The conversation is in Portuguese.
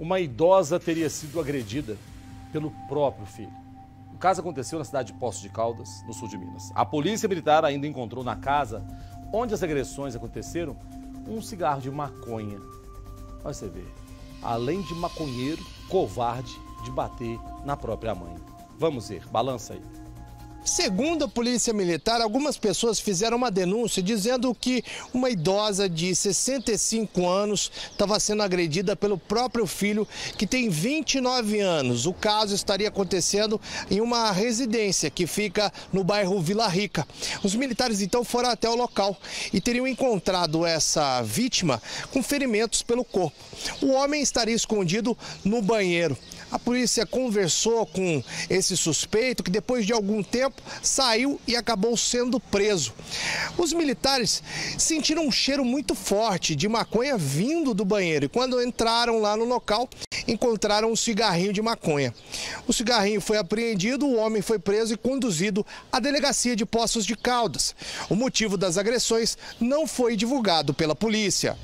Uma idosa teria sido agredida pelo próprio filho. O caso aconteceu na cidade de Poços de Caldas, no sul de Minas. A polícia militar ainda encontrou na casa onde as agressões aconteceram um cigarro de maconha. Olha você ver, além de maconheiro, covarde de bater na própria mãe. Vamos ver, balança aí. Segundo a Polícia Militar, algumas pessoas fizeram uma denúncia dizendo que uma idosa de 65 anos estava sendo agredida pelo próprio filho, que tem 29 anos. O caso estaria acontecendo em uma residência que fica no bairro Vila Rica. Os militares então foram até o local e teriam encontrado essa vítima com ferimentos pelo corpo. O homem estaria escondido no banheiro. A polícia conversou com esse suspeito que depois de algum tempo saiu e acabou sendo preso. Os militares sentiram um cheiro muito forte de maconha vindo do banheiro e quando entraram lá no local, encontraram um cigarrinho de maconha. O cigarrinho foi apreendido, o homem foi preso e conduzido à delegacia de Poços de Caldas. O motivo das agressões não foi divulgado pela polícia.